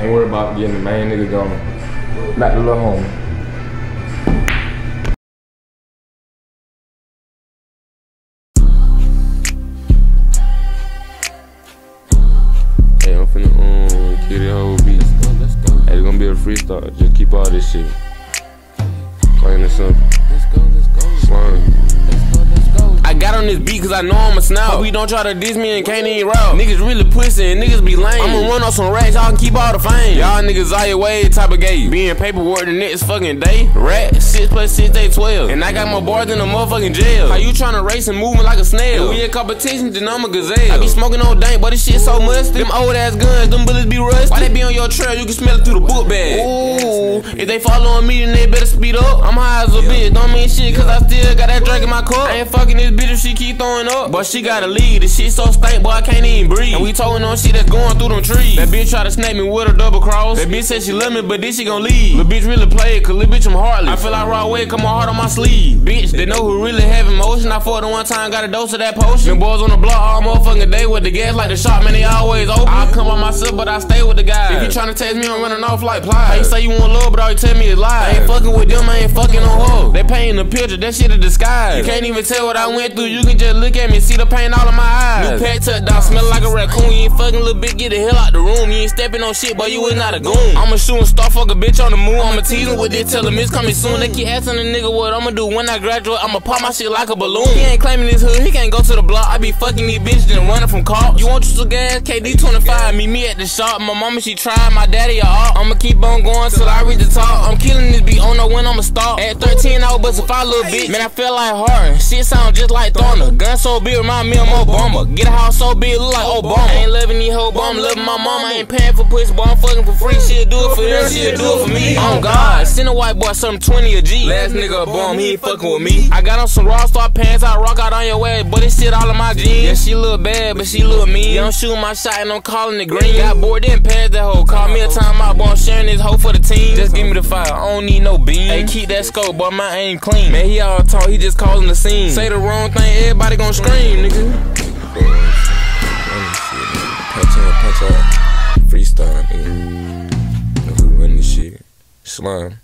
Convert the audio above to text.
Ain't worried about getting the main nigga going. Back to little home. Hey, I'm finna um kill the whole beat. Hey, it's gonna be a freestyle. Just keep all this shit. Plain and simple. On this beat cause I know I'm a snout. Hope you don't try to diss me and can't even route. Niggas really pussy and niggas be lame. I'ma run off some racks, y'all can keep all the fame. Y'all niggas all your way type of gay. Being paperwork the next fucking day. Rat, 6 plus 6, they 12. And I got more bars than a motherfucking jail. How you tryna race and move moving like a snail? If we in competition, then I'm a gazelle. I be smoking on dank, but this shit so musty. Them old ass guns, them bullets be rusty. Why they be on your trail? You can smell it through the book bag. Ooh, if they following me, then they better speed up. I'm high as a bitch, don't mean shit, cause I still got that drink in my cup. I ain't fucking this bitch if she keep throwing up. But she gotta leave, this shit so stank, boy, I can't even breathe. And we talking on shit that's going through them trees. That bitch try to snake me with a double cross. That bitch said she love me, but then she gon' leave. Lil' bitch really play it, cause lil' bitch I'm heartless. I feel like raw weight, come my heart on my sleeve. Bitch, they know who really have emotion. I fought the one time, got a dose of that potion. Them boys on the block all motherfucking day with the gas like the shop, man, they always open. I come by myself, but I stay with the guys. If you tryna text me, I'm running off like plies. How you say you want love, but all you tell me is lies. I ain't fucking with them, I ain't fucking on her. They painting a picture, that shit a disguise. You can't even tell what I went through, you can just look at me, see the pain all in my eyes. New pet touchdown, smell like a raccoon. You ain't fucking little bitch, get the hell out the room. You ain't stepping on shit, but you is not a goon. I'm a shooting star, fuck a bitch on the moon. I'm a teasing with this, tell him it's coming soon. Mm. They keep asking the nigga what I'ma do when I graduate. I'ma pop my shit like a balloon. He ain't claiming his hood, he can't go to the block. I be fucking these bitches and running from cops. You want you some gas? KD25, meet me at the shop. My mama, she tried, my daddy a op. I'ma keep on going till I reach the top. I'm killing this beat, oh on know when I'ma stop. At 13, I was bustin' five little bitch. Man, I feel like Harden. Shit sound just like Thunder. Gun so big, remind me of Obama. Get a house so big, look like Obama. I ain't loving these hoes, but I'm loving my mama. I ain't paying for pussy, but I'm fucking for free. She'll do it for them, she'll do it for me. Oh, on God, send a white boy some 20 a G. Last nigga a bum, he ain't fucking with me. I got on some raw star pants, I rock out on your way, but this shit all in my jeans. Yeah, she look bad, but she look mean. Yeah, I'm shooting my shot and I'm calling it green. Got bored, then pass boy, sharing this hoe for the team. Just give me the fire, I don't need no beam. Hey, keep that scope, but my aim clean. Man, he all talk, he just calling the scene. Say the wrong thing, everybody gon' scream, nigga. Punch on, punch out. Freestyle, nigga. Who run this shit? Slime.